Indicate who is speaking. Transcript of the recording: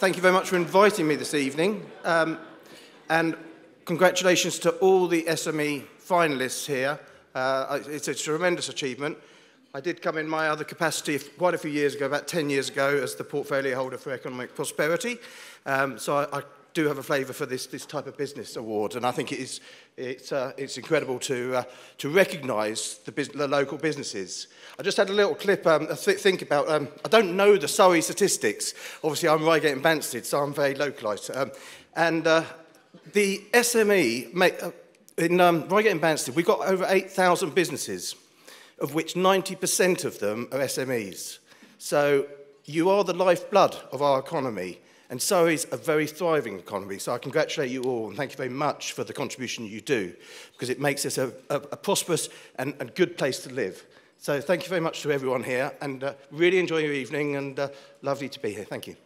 Speaker 1: thank you very much for inviting me this evening. Um, and congratulations to all the SME finalists here. Uh, it's a tremendous achievement. I did come in my other capacity quite a few years ago, about 10 years ago, as the portfolio holder for economic prosperity. Um, so I, I do have a flavour for this, this type of business award, and I think it is, it's, uh, it's incredible to, uh, to recognise the, the local businesses. I just had a little clip, um, th think about, um, I don't know the Surrey statistics. Obviously, I'm Reigate and Banstead, so I'm very localised. Um, and uh, the SME, make, uh, in um, Reigate and Banstead, we've got over 8,000 businesses of which 90% of them are SMEs. So you are the lifeblood of our economy. And so is a very thriving economy. So I congratulate you all and thank you very much for the contribution you do because it makes us a, a, a prosperous and, and good place to live. So thank you very much to everyone here and uh, really enjoy your evening and uh, lovely to be here. Thank you.